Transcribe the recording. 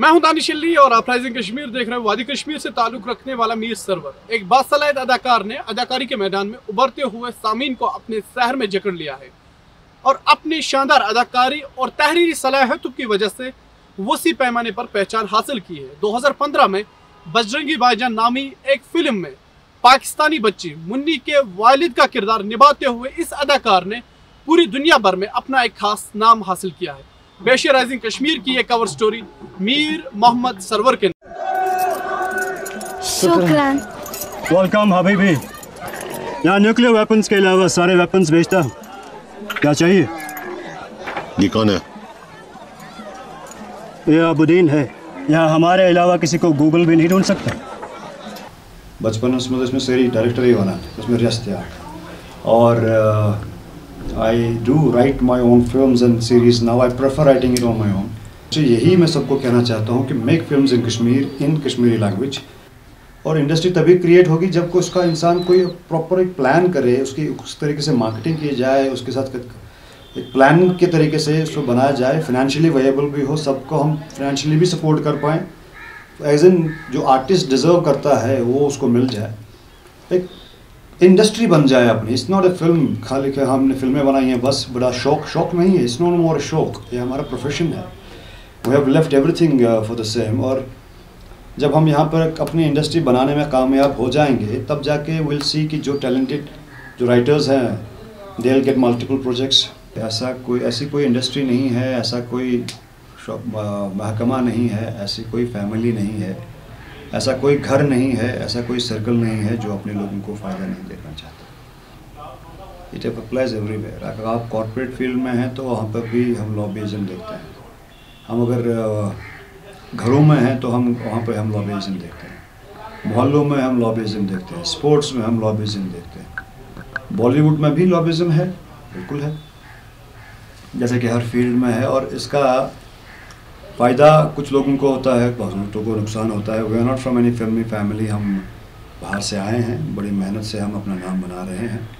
मैं हूँ दानिश अली और आप राइजिंग कश्मीर देख रहे हैं वादी कश्मीर से ताल्लुक रखने वाला मीर सरवर। एक बासलायत अदाकार ने अदाकारी के मैदान में उभरते हुए सामीन को अपने शहर में जकड़ लिया है। और अपनी शानदार अदाकारी और तहरीरी सलाहियतों की वजह से वसी पैमाने पर पहचान हासिल की है। 2015 में बजरंगी भाईजान नामी एक फ़िल्म में पाकिस्तानी बच्ची मुन्नी के वालिद का किरदार निभाते हुए इस अदाकार ने पूरी दुनिया भर में अपना एक खास नाम हासिल किया है। बेशर राइजिंग कश्मीर की एक कवर स्टोरी मीर मोहम्मद सरवर के वेलकम हबीबी यहाँ न्यूक्लियर वेपन्स के अलावा सारे वेपन्स बेचता हूँ। क्या चाहिए? ये कौन है? ये अबुद्दीन है। यहाँ हमारे अलावा किसी को गूगल भी नहीं ढूंढ सकता। बचपन में उसमें इसमें सेरी डायरेक्टर ही बना उसमें रियाज था और I do write my own film and series now I prefer writing it on my own यही मैं सबको कहना चाहता हूँ कि make film in Kashmir in Kashmiri language और इंडस्ट्री तभी क्रिएट होगी जब को उसका इंसान कोई प्रॉपर एक प्लान करे, उसकी उस तरीके से मार्केटिंग की जाए, उसके साथ एक प्लान के तरीके से उसको बनाया जाए फिनेंशियली वेबल भी हो, सबको हम फिनेंशियली भी सपोर्ट कर पाएँ एज एन जो आर्टिस्ट डिज़र्व करता है, वो उसको मिल जाए। एक इंडस्ट्री बन जाए अपनी इट्स नॉट ए फ़िल्म खाली कि हमने फ़िल्में बनाई हैं, बस बड़ा शौक शौक नहीं है इट्स नॉट मोर शौक, ये हमारा प्रोफेशन है। We have left everything for the same और जब हम यहाँ पर अपनी इंडस्ट्री बनाने में कामयाब हो जाएँगे, तब जाके विल सी कि जो टैलेंटेड जो राइटर्स हैं they will get multiple projects ऐसा कोई, ऐसी कोई इंडस्ट्री नहीं है, ऐसा कोई महकमा नहीं है, ऐसी कोई फैमिली नहीं है, ऐसा कोई घर नहीं है, ऐसा कोई सर्कल नहीं है जो अपने लोगों को फ़ायदा नहीं देना चाहता। इट अप्लाइज एवरीवेयर अगर आप कॉरपोरेट फ़ील्ड में हैं तो वहाँ पर भी हम लॉबिज़म देखते हैं। हम अगर घरों में हैं तो हम वहाँ पर हम लॉबिज़म देखते हैं। मोहल्लों में हम लॉबिज़म देखते हैं स्पोर्ट्स में हम लॉबिज़म देखते हैं। बॉलीवुड में भी लॉबिज़म है, बिल्कुल है। जैसे कि हर फ़ील्ड में है और इसका फ़ायदा कुछ लोगों को होता है, बहुत लोगों को नुकसान होता है। We are not from any family family हम बाहर से आए हैं, बड़ी मेहनत से हम अपना नाम बना रहे हैं।